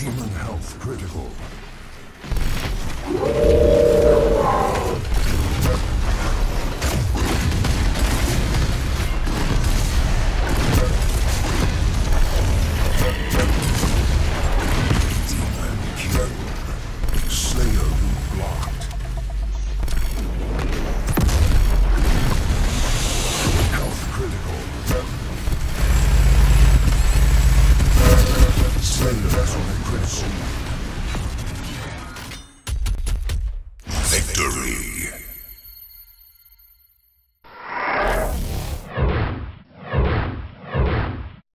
Demon health critical.